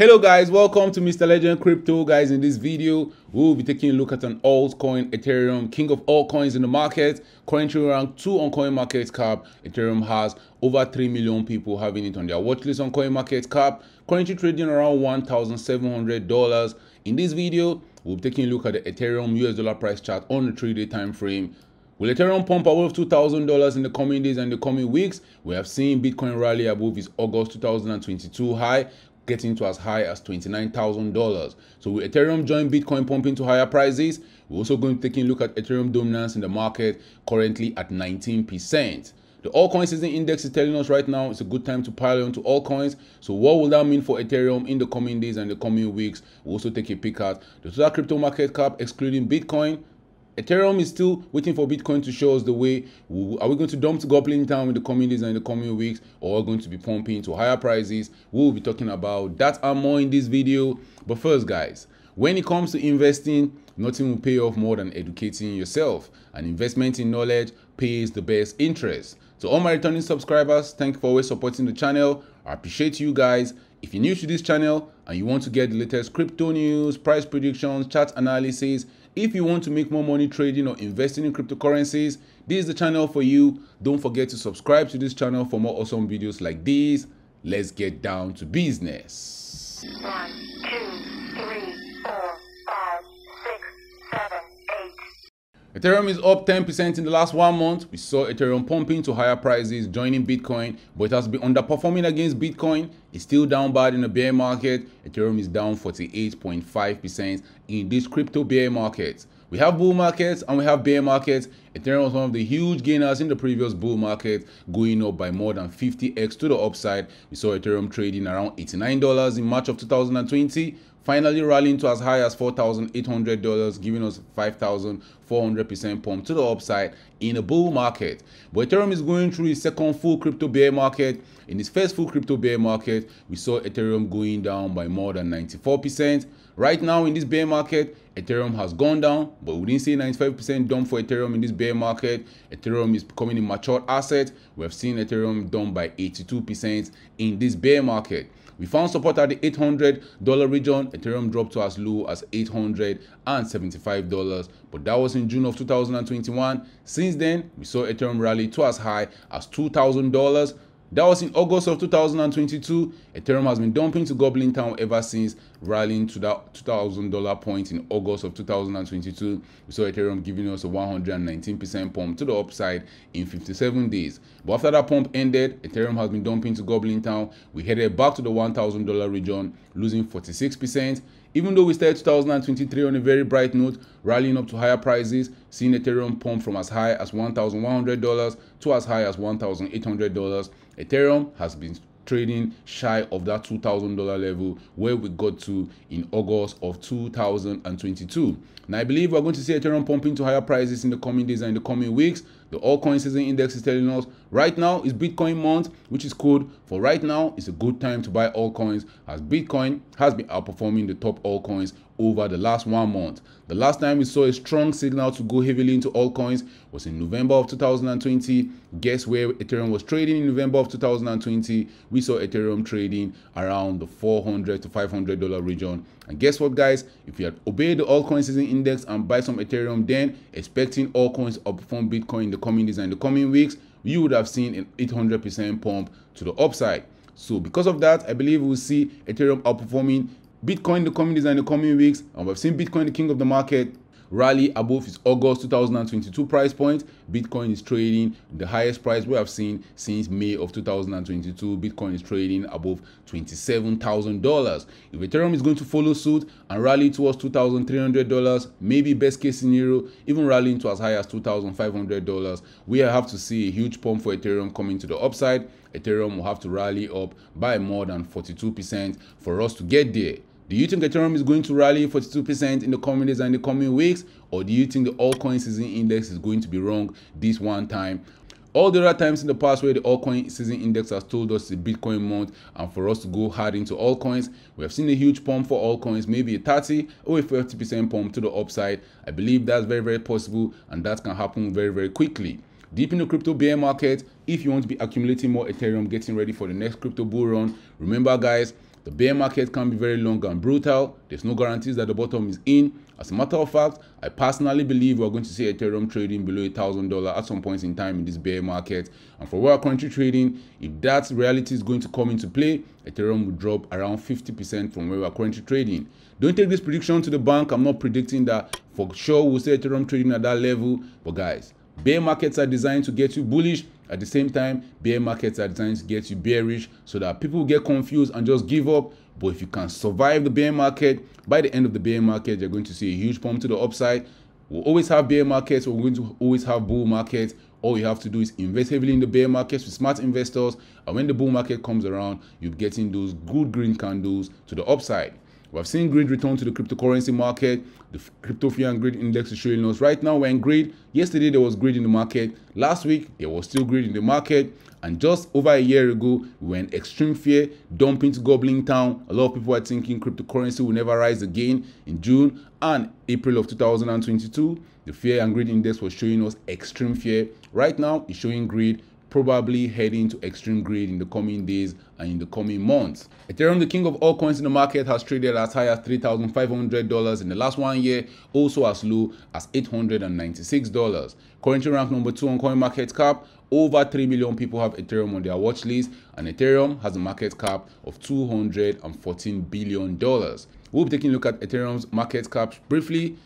Hello guys, welcome to Mr. Legend Crypto. Guys, in this video, we'll be taking a look at an altcoin, Ethereum, king of all coins in the market. Currently around 2 on CoinMarketCap. Ethereum has over 3 million people having it on their watch list on CoinMarketCap. Currently trading around $1,700. In this video, we'll be taking a look at the Ethereum US dollar price chart on the 3-day time frame. Will Ethereum pump above $2,000 in the coming days and the coming weeks? We have seen Bitcoin rally above its August 2022 high, getting to as high as $29,000. So with Ethereum join Bitcoin pumping to higher prices, we're also going to take a look at Ethereum dominance in the market currently at 19%. The altcoin season index is telling us right now it's a good time to pile onto altcoins. So what will that mean for Ethereum in the coming days and the coming weeks? We'll also take a peek at the total crypto market cap excluding Bitcoin, Ethereum is still waiting for Bitcoin to show us the way. Are we going to dump to Goblin Town in the coming days and in the coming weeks, or are we going to be pumping to higher prices? We'll be talking about that and more in this video. But first, guys, when it comes to investing, nothing will pay off more than educating yourself. And investment in knowledge pays the best interest. So, all my returning subscribers, thank you for always supporting the channel. I appreciate you guys. If you're new to this channel and you want to get the latest crypto news, price predictions, chart analysis, if you want to make more money trading or investing in cryptocurrencies, this is the channel for you. Don't forget to subscribe to this channel for more awesome videos like these. Let's get down to business. One, two, Ethereum is up 10% in the last one month. We saw Ethereum pumping to higher prices, joining Bitcoin, but it has been underperforming against Bitcoin. It's still down bad in the bear market. Ethereum is down 48.5% in this crypto bear market. We have bull markets and we have bear markets. Ethereum was one of the huge gainers in the previous bull market, going up by more than 50x to the upside. We saw Ethereum trading around $89 in March of 2020, finally rallying to as high as $4,800, giving us 5,400% pump to the upside in a bull market. But Ethereum is going through its second full crypto bear market. In its first full crypto bear market, we saw Ethereum going down by more than 94%. Right now in this bear market, Ethereum has gone down, but we didn't see 95% down for Ethereum in this bear market. Ethereum is becoming a mature asset. We have seen Ethereum down by 82% in this bear market. We found support at the $800 region. Ethereum dropped to as low as $875, but that was in June of 2021. Since then, we saw Ethereum rally to as high as $2,000. That was in August of 2022. Ethereum has been dumping to Goblin Town ever since, rallying to that $2,000 point in August of 2022. We saw Ethereum giving us a 119% pump to the upside in 57 days. But after that pump ended, Ethereum has been dumping to Goblin Town. We headed back to the $1,000 region, losing 46%. Even though we started 2023 on a very bright note, rallying up to higher prices, seeing Ethereum pump from as high as $1,100 to as high as $1,800, Ethereum has been trading shy of that $2,000 level where we got to in August of 2022. Now, I believe we're going to see Ethereum pumping to higher prices in the coming days and in the coming weeks. The altcoin season index is telling us right now is Bitcoin month, which is good. For right now, it's a good time to buy altcoins as Bitcoin has been outperforming the top altcoins over the last one month. The last time we saw a strong signal to go heavily into altcoins was in November of 2020. Guess where Ethereum was trading in November of 2020? We saw Ethereum trading around the 400 to 500 dollar region. And guess what, guys? If you had obeyed the altcoin season index and buy some Ethereum, then expecting altcoins to outperform Bitcoin in the coming days and the coming weeks, you would have seen an 800% pump to the upside. So because of that, I believe we'll see Ethereum outperforming Bitcoin the coming days and the coming weeks, and we've seen Bitcoin the king of the market rally above its August 2022 price point. Bitcoin is trading the highest price we have seen since May of 2022. Bitcoin is trading above $27,000. If Ethereum is going to follow suit and rally towards $2,300, maybe best case scenario, even rallying to as high as $2,500, we have to see a huge pump for Ethereum coming to the upside. Ethereum will have to rally up by more than 42% for us to get there. Do you think Ethereum is going to rally 42% in the coming days and the coming weeks? Or do you think the altcoin season index is going to be wrong this one time? All the other times in the past where the altcoin season index has told us it's Bitcoin month and for us to go hard into altcoins, we have seen a huge pump for altcoins, maybe a 30 or a 50% pump to the upside. I believe that's very, very possible and that can happen very, very quickly. Deep in the crypto bear market, if you want to be accumulating more Ethereum, getting ready for the next crypto bull run, remember guys, The bear market can be very long and brutal. There's no guarantees that the bottom is in. As a matter of fact, I personally believe we're going to see Ethereum trading below $1,000 at some point in time in this bear market. And for we're currently trading, if that reality is going to come into play, Ethereum will drop around 50% from where we're currently trading. Don't take this prediction to the bank. I'm not predicting that for sure we'll see Ethereum trading at that level. But guys, bear markets are designed to get you bullish. At the same time, bear markets designed to get you bearish so that people get confused and just give up but if you can survive the bear market, by the end of the bear market, you're going to see a huge pump to the upside. We'll always have bear markets. We're going to always have bull markets. All you have to do is invest heavily in the bear markets with smart investors. And when the bull market comes around, you're getting those good green candles to the upside. We've seen greed return to the cryptocurrency market. The crypto fear and greed index is showing us right now we're in greed. Yesterday there was greed in the market. Last week there was still greed in the market. And just over a year ago, we were in extreme fear, dumping to Goblin Town. A lot of people were thinking cryptocurrency will never rise again in June and April of 2022. The fear and greed index was showing us extreme fear. Right now, it's showing greed probably heading to extreme greed in the coming days and in the coming months. Ethereum, the king of all coins in the market, has traded as high as $3,500 in the last one year, also as low as $896. Currently ranked number two on CoinMarketCap, over 3 million people have Ethereum on their watch list, and Ethereum has a market cap of $214 billion. We'll be taking a look at Ethereum's market cap briefly.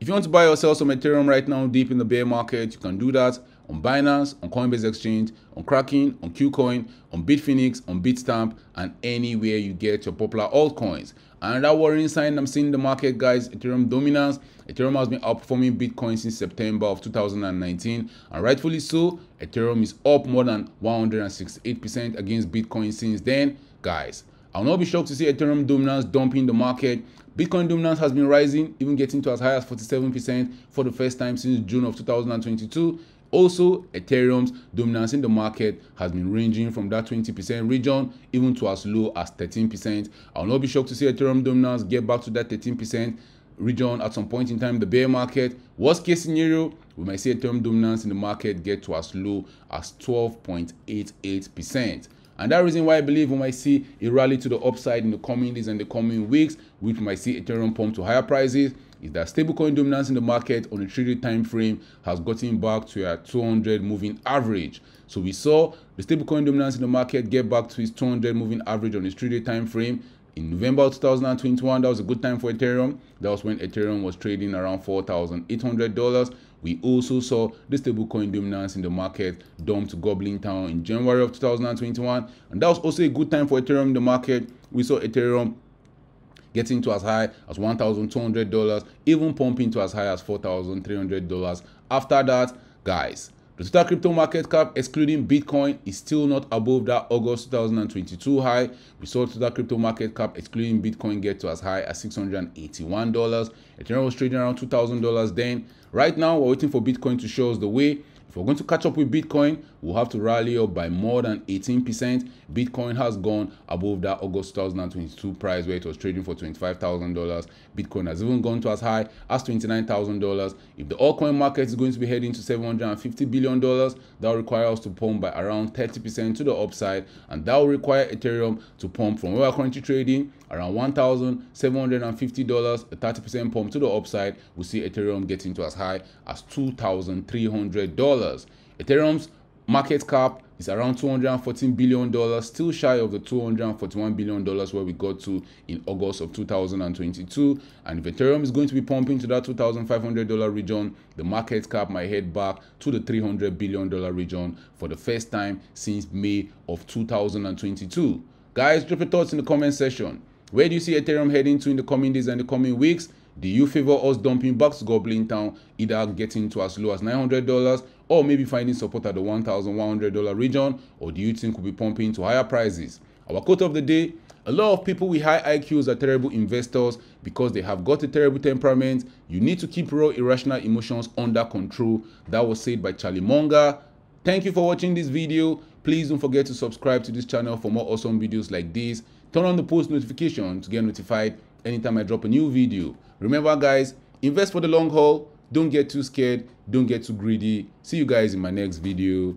If you want to buy or sell some Ethereum right now deep in the bear market, you can do that on Binance, on Coinbase Exchange, on Kraken, on KuCoin, on Bitfinex, on Bitstamp, and anywhere you get your popular altcoins. Another worrying sign I'm seeing in the market, guys, Ethereum dominance. Ethereum has been outperforming Bitcoin since September of 2019, and rightfully so. Ethereum is up more than 168% against Bitcoin since then. Guys, I'll not be shocked to see Ethereum dominance dumping the market. Bitcoin dominance has been rising, even getting to as high as 47% for the first time since June of 2022. Also, Ethereum's dominance in the market has been ranging from that 20% region even to as low as 13%. I'll not be shocked to see Ethereum dominance get back to that 13% region at some point in time the bear market. Worst case scenario, we might see Ethereum dominance in the market get to as low as 12.88%. And that reason why I believe we might see a rally to the upside in the coming days and the coming weeks, which might see Ethereum pump to higher prices is that stablecoin dominance in the market on a three-day time frame has gotten back to a 200 moving average. So we saw the stablecoin dominance in the market get back to its 200 moving average on a three-day time frame in November 2021. That was a good time for Ethereum. That was when Ethereum was trading around $4,800. We also saw the stablecoin dominance in the market dump to Goblin Town in January of 2021, and that was also a good time for Ethereum in the market. We saw Ethereum getting to as high as $1,200, even pumping to as high as $4,300. After that, guys, the total crypto market cap, excluding Bitcoin, is still not above that August 2022 high. We saw the total crypto market cap, excluding Bitcoin, get to as high as $681. Ethereum was trading around $2,000 then. Right now, we're waiting for Bitcoin to show us the way. If we're going to catch up with Bitcoin, we'll have to rally up by more than 18%. Bitcoin has gone above that August 2022 price where it was trading for $25,000. Bitcoin has even gone to as high as $29,000. If the altcoin market is going to be heading to $750 billion, that will require us to pump by around 30% to the upside. And that will require Ethereum to pump from where we're currently trading around $1,750, a 30% pump to the upside. We'll see Ethereum getting to as high as $2,300. Ethereum's market cap is around $214 billion, still shy of the $241 billion where we got to in August of 2022. And if Ethereum is going to be pumping to that $2,500 region, the market cap might head back to the $300 billion region for the first time since May of 2022. Guys, drop your thoughts in the comment section. Where do you see Ethereum heading to in the coming days and the coming weeks? Do you favor us dumping back to Goblin Town, either getting to as low as $900 or maybe finding support at the $1,100 region? Or do you think we'll be pumping to higher prices? Our quote of the day a lot of people with high IQs are terrible investors because they have got a terrible temperament. You need to keep raw irrational emotions under control. That was said by Charlie Munger. Thank you for watching this video. Please don't forget to subscribe to this channel for more awesome videos like this. Turn on the post notification to get notified anytime I drop a new video. Remember guys, invest for the long haul. Don't get too scared. Don't get too greedy. See you guys in my next video.